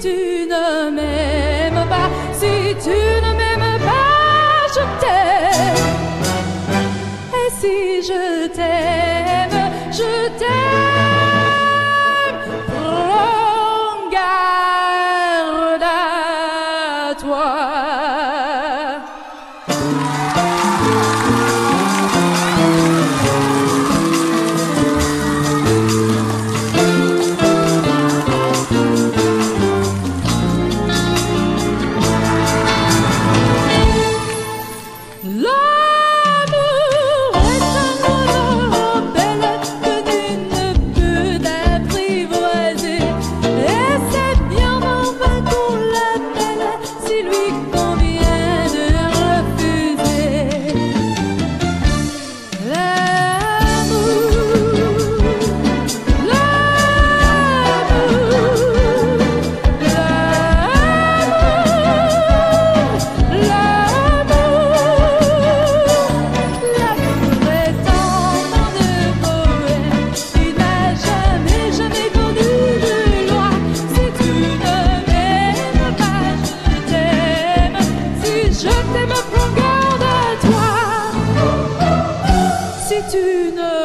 tu ne m'aimes pas, si tu ne m'aimes pas, je t'aime. Et si je t'aime, je t'aime. Prends garde à toi. fortune.